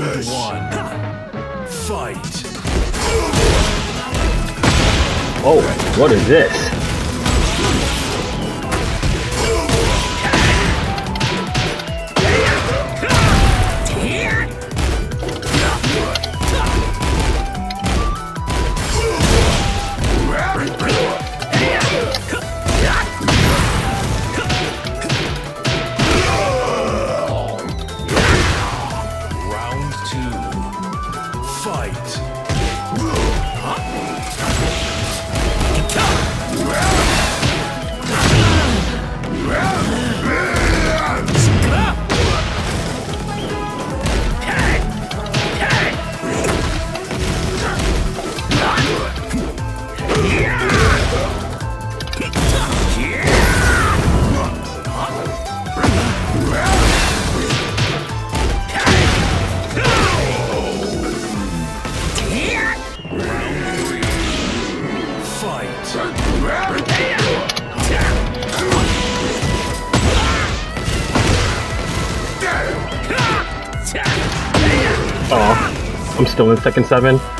Round one. Fight. Oh, what is this? the Tekken 7.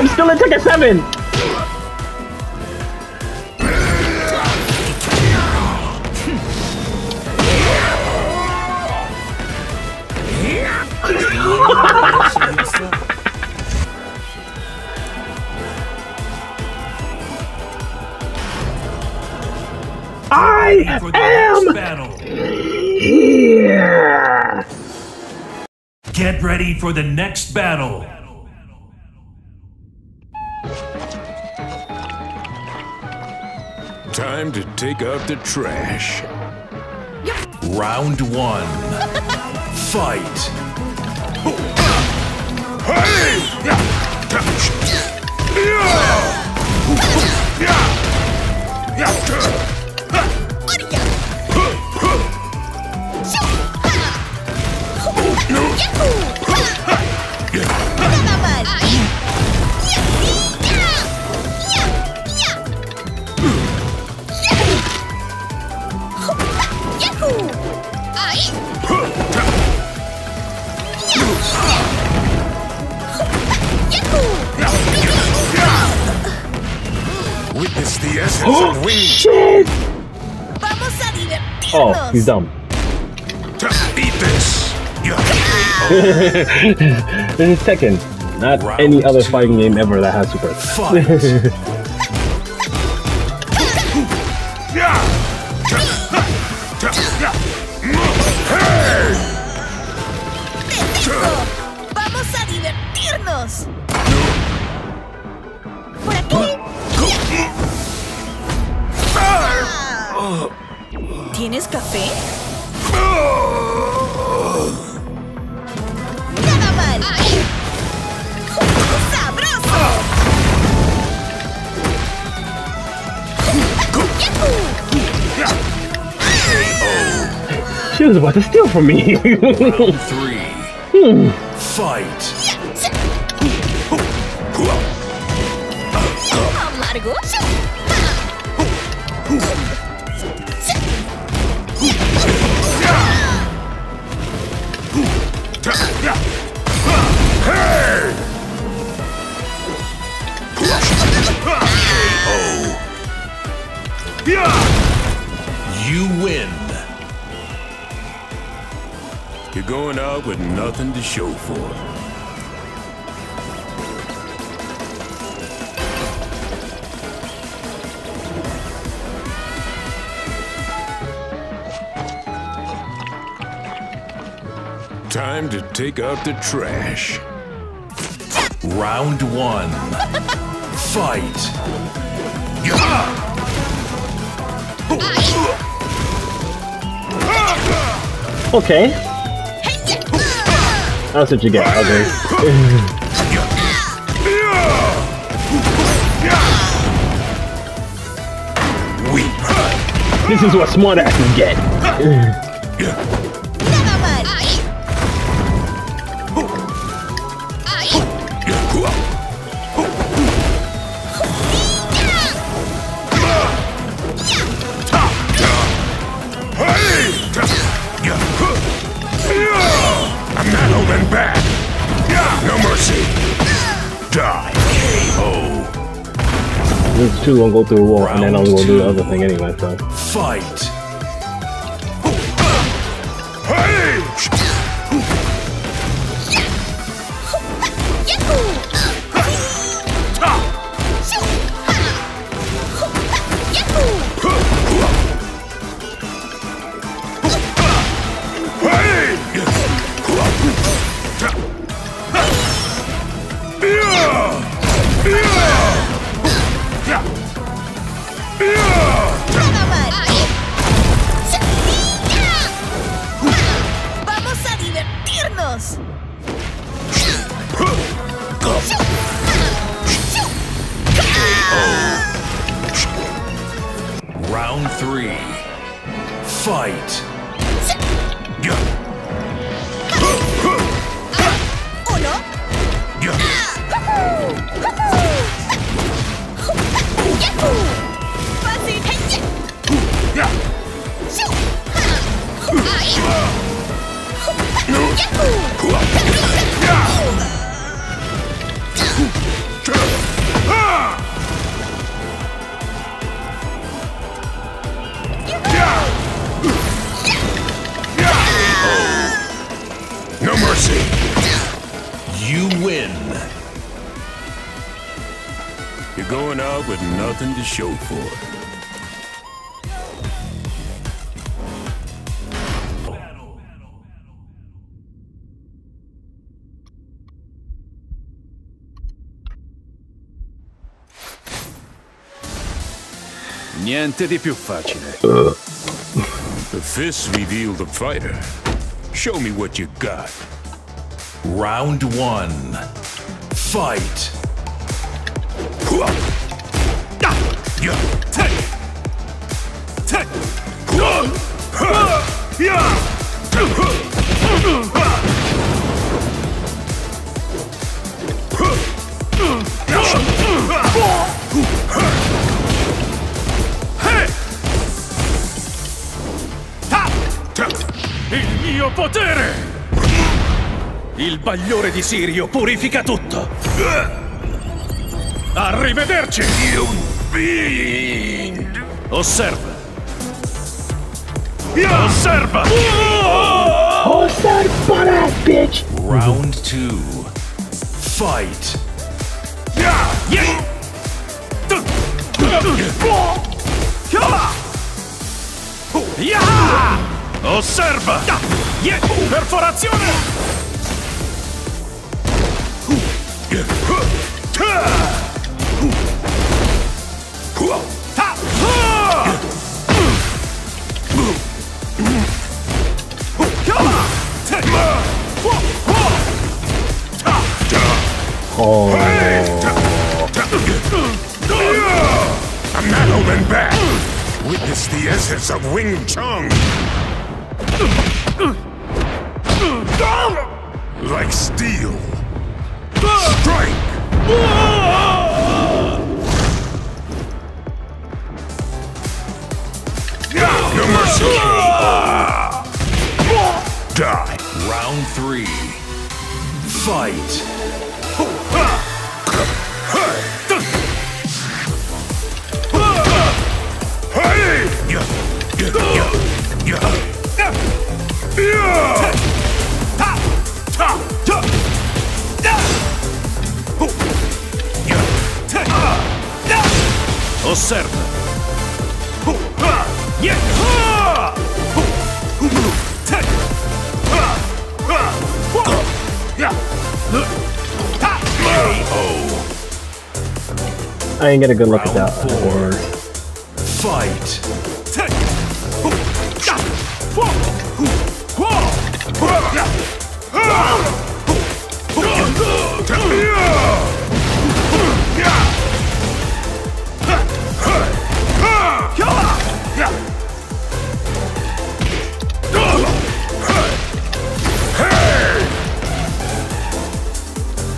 I'm still in Tekken seven. I am battle. here. Get ready for the next battle. Time to take out the trash. Round one. Fight. Witness the essence oh, of winning. Shit. Vamos a oh, divertirnos. Oh, he's dumb. Eat this. You this is Tekken, not Round any other two. fighting game ever that has super. Fight. Vamos a divertirnos. ¿Tienes café? ¡Nada mal! ¡Sabroso! She was about to steal from me. Round three. Hmm. Fight. Largo. You win. You're going out with nothing to show for it. Time to take out the trash. Round one. Fight. okay. That's what you get, okay. This is what smart asses get. Two gonna go through a wall, and then I'm gonna do the other thing anyway, so. Fight. Divertirnos. Round three. Fight. No mercy. You win. You're going out with nothing to show for it. Niente di più facile. Uh. The fists reveal the fighter. Show me what you got. Round one. Fight. Il bagliore di Sirio purifica tutto! Arrivederci! Osserva! Osserva! Oh, that butt ass bitch! Round two. Fight. Ya! Osserva! Ye- Perforazione! I'm not holding back. Witness the essence of Wing Chun. Like steel. Strike! Die. Round three. Fight. I ain't get a good look at Round that. four. Fight.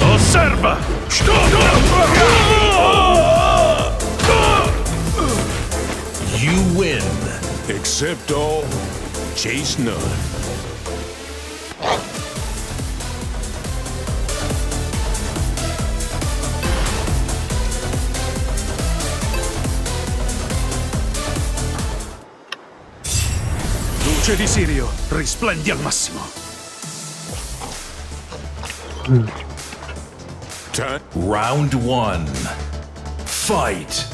Osserva. You win. Accept all, chase none. Luce di Sirio, risplendi al massimo. Time. Round one. Fight.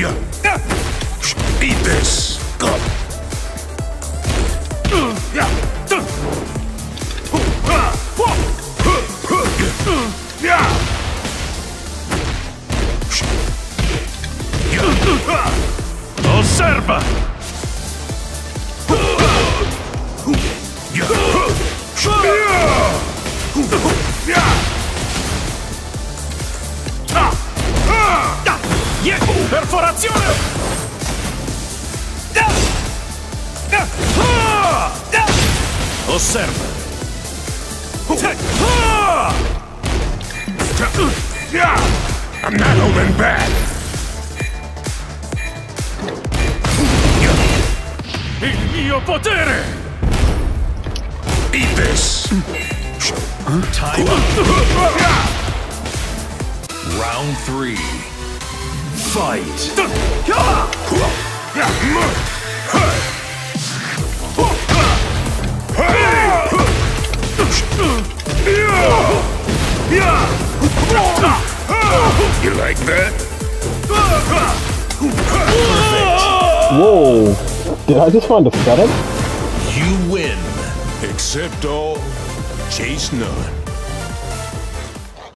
Yeah. Eat this. Osserva. Osserva. I'm not holding back. Il mio potere. Eat this. Time up. Round three. Fight. You like that? Whoa! Did I just find a setup? You win. Accept all, chase none.